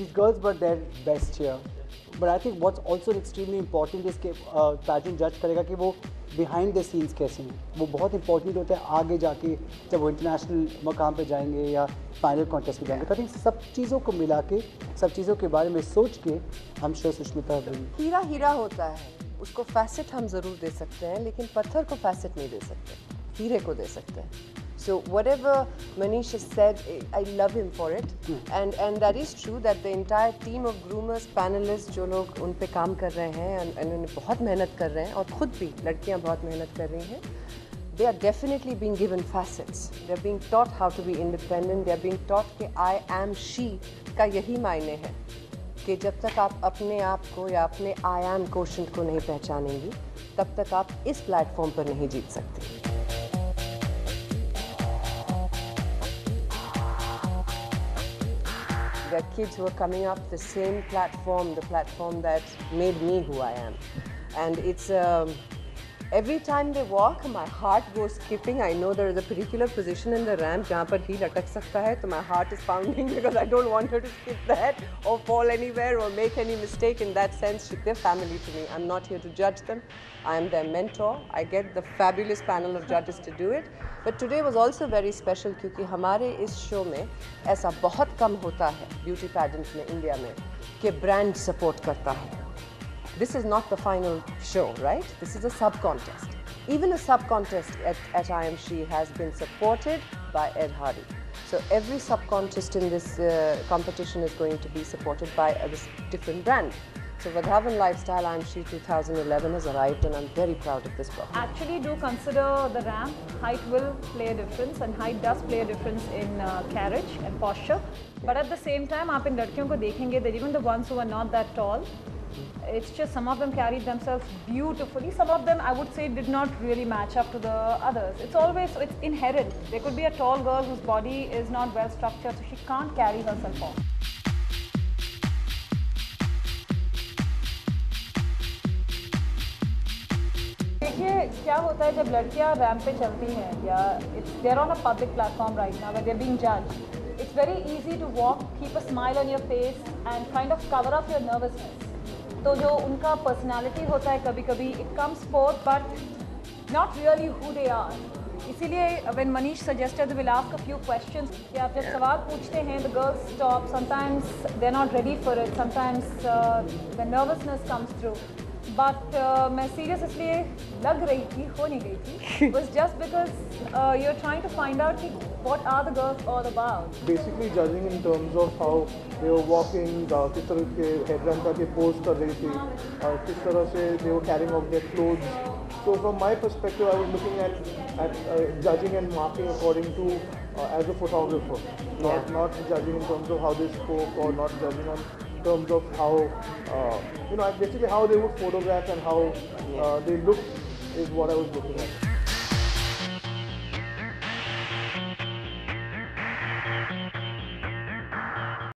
these girls were their best here. But I think what's also extremely important is कि pattern जज करेगा कि वो बिहाइंड द सीन्स कैसे हैं। वो बहुत इंपॉर्टेंट होता है आगे जाके जब वो इंटरनेशनल मकाम पे जाएँगे या फाइनल कॉन्टेस्ट में जाएँगे। तो आई थिंक सब चीज़ों को मिला के, सब चीज़ों के बारे में सोच के हम श्योर सुष्मिता हीरा हीरा होता है। उसको फैसेट हम ज़रूर दे सकते हैं, लेकिन पत्थर को फैसेट नहीं दे सकते। हीरे को दे सकते हैं। So whatever Manish has said, I I love him for it, and and that is true that the entire team of groomers, panelists जो लोग उन पे काम कर रहे हैं and and उन्हें बहुत मेहनत कर रहे हैं और खुद भी लड़कियाँ बहुत मेहनत कर रही हैं they are definitely being given facets. They are being taught how to be independent. They are being taught कि I am she का यही मायने है कि जब तक आप अपने आप को या अपने आई एम क्वेश्चन को नहीं पहचानेंगी तब तक आप इस प्लेटफॉर्म पर नहीं जीत सकते Are kids who are coming up the same platform, the platform that made me who I am. And it's um, every time they walk, my heart goes skipping. I know there is a particular position in the ramp जहाँ पर ही लटक सकता है, so my heart is pounding because I don't want her to skip that or fall anywhere or make any mistake. In that sense, they're family to me. I'm not here to judge them. I am their mentor. I get the fabulous panel of judges to do it. But today was also very special क्योंकि हमारे इस show में ऐसा बहुत कम होता है beauty pageant में India में कि ब्रांड सपोर्ट करता है this is not the final show, right? This is a sub-contest. Even a sub-contest at, at I AM SHE has been supported by Ed Hardy. So every sub-contest in this uh, competition is going to be supported by a different brand. So Wadhawan Lifestyle IMC 2011 has arrived and I'm very proud of this book. Actually do consider the ramp. Height will play a difference and height does play a difference in uh, carriage and posture. But at the same time, aap in ladkiyon ko dekhenge that even the ones who are not that tall, it's just some of them carried themselves beautifully. Some of them, I would say, did not really match up to the others. It's always, it's inherent. There could be a tall girl whose body is not well structured, so she can't carry herself off. देखिए क्या होता है जब लड़कियां ramp पे चलती हैं या it's there on a public platform right now they being judged it's very easy to walk keep a smile on your face and kind of cover up your nervousness तो जो उनका पर्सनालिटी होता है कभी कभी it comes forth but not really who they are इसीलिए when Manish suggested will ask a few questions कि आप जब सवाल पूछते हैं the girls stop sometimes they are not ready for it sometimes the nervousness comes through but मैं serious इसलिए लग रही थी हो नहीं गई थी was just because uh, you're trying to find out कि what are the girls all about basically judging in terms of how they were walking, uh, किस तरह के हेडबैंड का के पोज कर रही थी और किस तरह से they were carrying out their clothes. So from my perspective, I was looking at at uh, judging and marking according to uh, as a photographer, not yeah. not judging in terms of how they spoke or not judging on terms of how uh, you know basically how they would photograph and how uh, they look is what I was looking at.